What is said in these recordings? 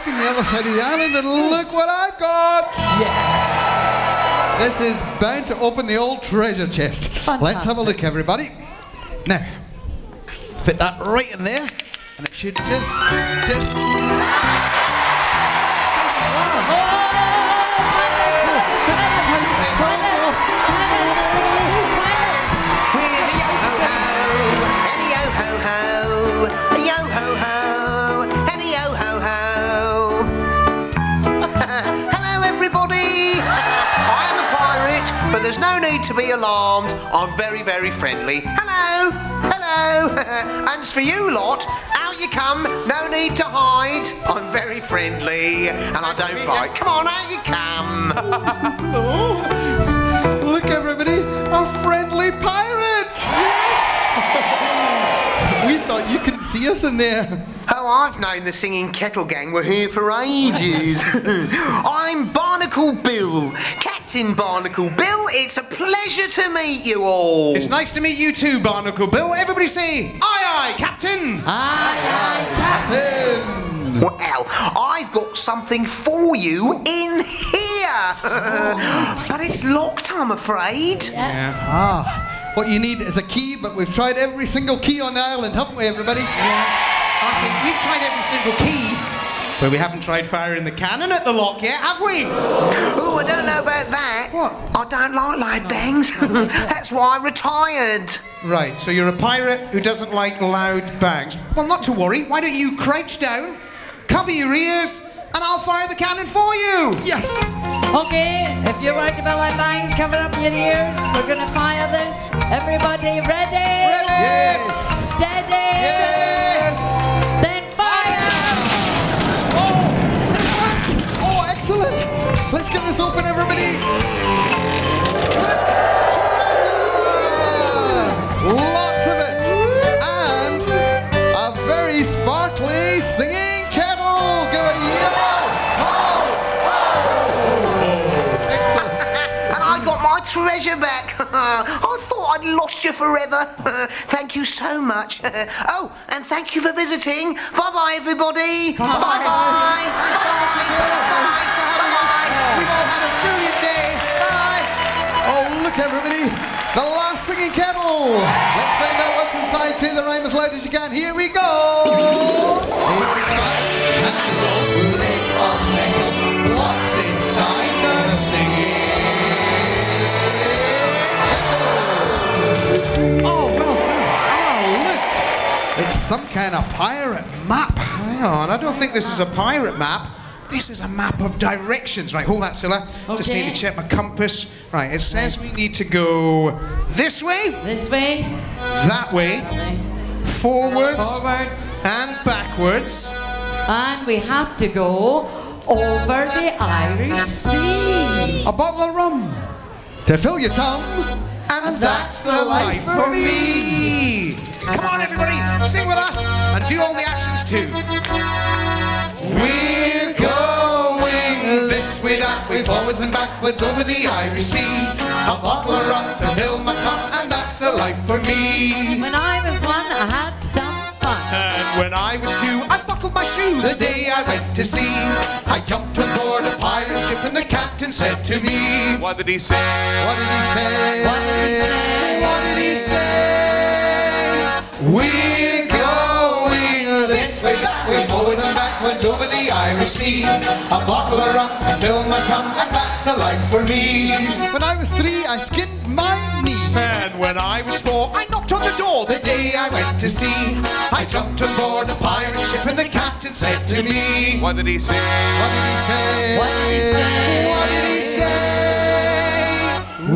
up in the other side of the island and look what I've got. Yes. This is bound to open the old treasure chest. Let's have a look, everybody. Now, fit that right in there, and it should just, just. There's no need to be alarmed. I'm very, very friendly. Hello, hello. and for you lot, out you come. No need to hide. I'm very friendly, and I don't bite. Come on, out you come. Oh, look, everybody, a friendly pirate! Yes. we thought you couldn't see us in there. Oh, I've known the Singing Kettle Gang were here for ages. I'm Barnacle Bill, Captain Barnacle Bill. It's a pleasure to meet you all. It's nice to meet you too, Barnacle Bill. Everybody say, aye aye, Captain! Aye aye, Captain! Well, I've got something for you in here. but it's locked, I'm afraid. Yeah. Ah, what you need is a key, but we've tried every single key on the island, haven't we, everybody? I say, we've tried every single key, but we haven't tried firing the cannon at the lock yet, have we? Oh, I don't know about that. What? I don't like loud bangs. That's why I retired. Right, so you're a pirate who doesn't like loud bangs. Well, not to worry. Why don't you crouch down, cover your ears, and I'll fire the cannon for you? Yes! Okay, if you're worried about loud bangs, cover up your ears. We're gonna fire this. Everybody ready? Yes! Steady. Yes! Lots of it! And a very sparkly singing kettle! Give it a yell! Oh! Oh! Excellent! And I got my treasure back. I thought I'd lost you forever. thank you so much. oh, and thank you for visiting. Bye bye, everybody. Bye bye. We've all had a brilliant day. Bye. Oh, look, everybody! The last singing kettle! Let's find out what's inside. Say the rhyme as loud as you can. Here we go! It's not kettle, late on metal. What's inside the singing? Oh, well done. Oh, look! It's some kind of pirate map. Hang on, I don't think this is a pirate map. This is a map of directions. Right, hold that, Cilla. Just need to check my compass. Right, it says we need to go this way, This way. that way, forwards, Forwards. and backwards. And we have to go over the Irish Sea. A bottle of rum to fill your tongue. And that's the life for me. Come on, everybody, sing with us and do all the actions too. We're going this way, that way, forwards and backwards over the Irish Sea. A bottle of rum to fill my tongue, and that's the life for me. When I was one, I had some fun. And when I was two, I buckled my shoe the day I went to sea. I jumped on board a pirate ship, and the captain said to me, What did he say? What did he say? What did he say? What did he say? We're A bottle of rum to fill my tongue, and that's the life for me. When I was three, I skinned my knee. And when I was four, I knocked on the door the day I went to sea. I jumped on board a pirate ship, and the captain said to me, What did he say? What did he say? What did he say? What did he say?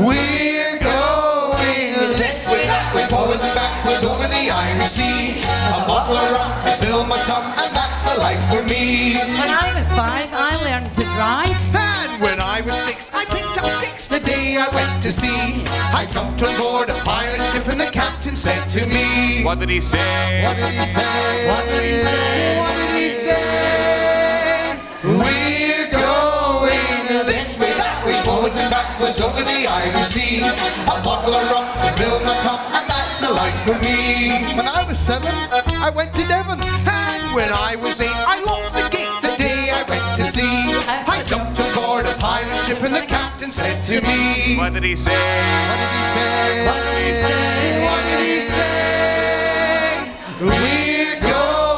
We're going this way, that way, forwards and backwards over the Irish Sea. A bottle of rum to fill my tongue, and that's the life for me. When I was five, I learned to drive. And when I was six, I picked up sticks the day I went to sea. I jumped on board a pirate ship, and the captain said to me, What did he say? What did he say? What did he say? What did he say? We're going this way, that way, forwards and backwards over the Irish Sea. A bottle of rum to fill my tongue, and that's the life for me. When I was seven, I went to Devon. And when I was eight, I locked the gate the day I went to sea. I jumped aboard a pirate ship and the captain said to me, What did he say? What did he say? What did he say? What did he say? We're going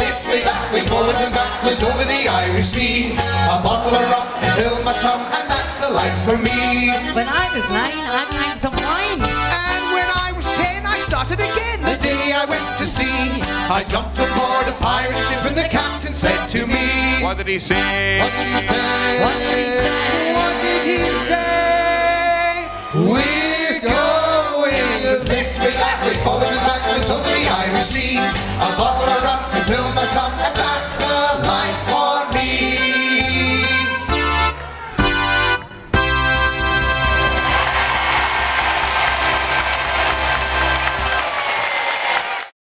this way, that way, forwards and backwards over the Irish Sea. A bottle of rum to fill my tongue, and that's the life for me. When I was nine, I drank some wine. And when I was ten, I started again the day I went to sea. I jumped aboard a pirate ship, and the captain said to me, What did he say? What did he say? What did he say? What did he say? We're going this way, that way, forwards and backwards over the Irish Sea. A bottle of rum to fill my tongue, and